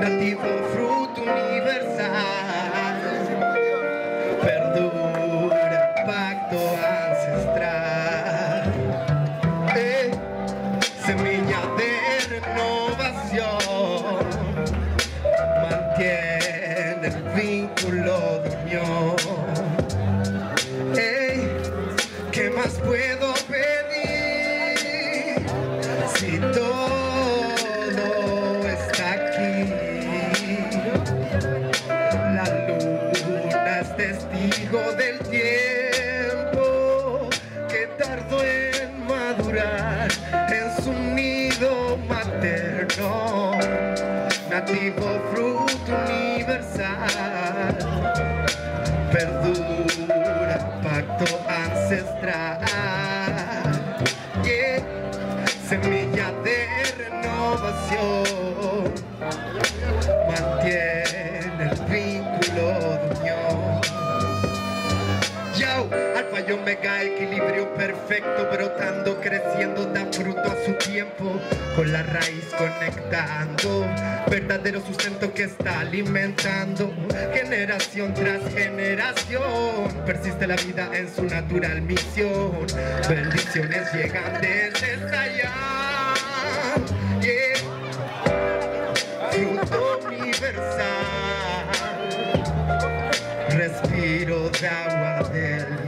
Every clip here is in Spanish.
nativo fruto universal, perdura pacto ancestral, eh, semilla de renovación, mantiene el vínculo de unión. Testigo del tiempo que tardó en madurar en su nido materno, nativo fruto universal perdura pacto ancestral yeah. semilla de renovación mantiene Yo, alfa y omega, equilibrio perfecto, brotando, creciendo, da fruto a su tiempo, con la raíz conectando, verdadero sustento que está alimentando, generación tras generación, persiste la vida en su natural misión, bendiciones llegan desde allá, fruto universal respiro de agua del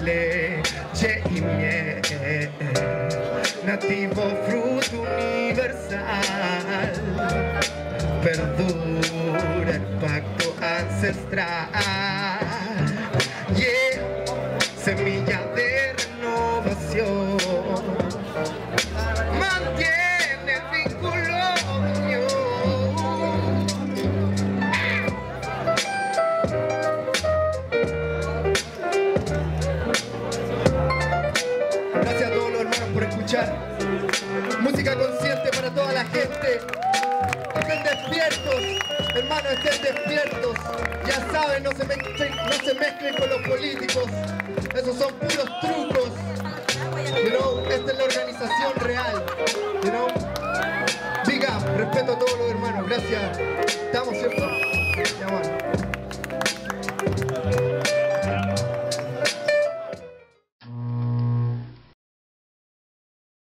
leche y miel. Nativo fruto universal, perdura el pacto ancestral. Yeah, semilla Música consciente para toda la gente. Estén despiertos, hermanos, estén despiertos. Ya saben, no se mezclen, no se mezclen con los políticos. Esos son puros trucos. You esta es la organización real. You know? Diga, respeto a todos los hermanos. Gracias. Estamos, ¿cierto?